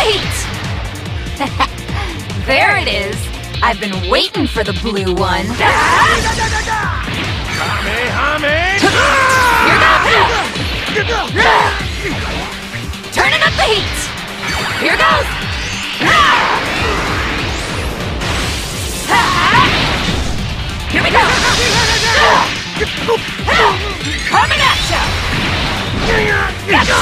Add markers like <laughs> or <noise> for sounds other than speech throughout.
heat! <laughs> there it is! I've been waiting for the blue one. <laughs> Goes! Turning up the heat! Here goes! <laughs> Here we go! Coming at ya! Gotcha!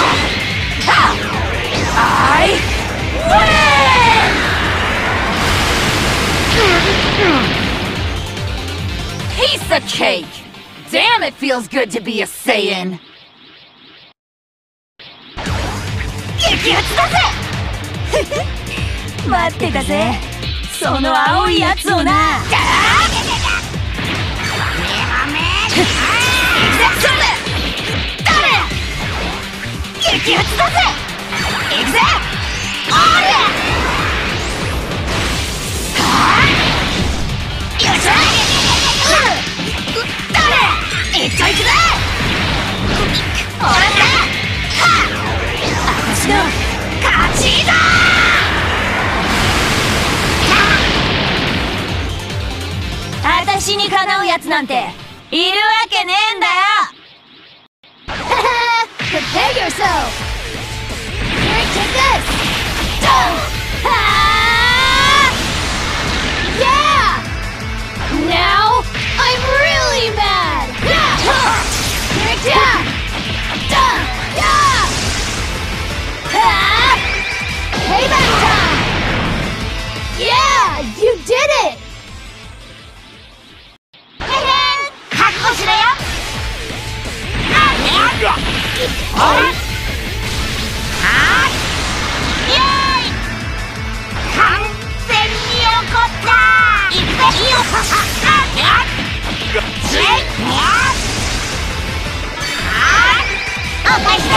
Piece of cake! Damn, it feels good to be a Saiyan! 激アツだぜ待ってたぜその青いやつをな激アツだぜ行くぜ私にかなうやつなんているわけねえんだよプレイヨーソープレイチェック did it! 覚悟しろよはいイエーイ完全に怒ったいっぺいよはははっお返して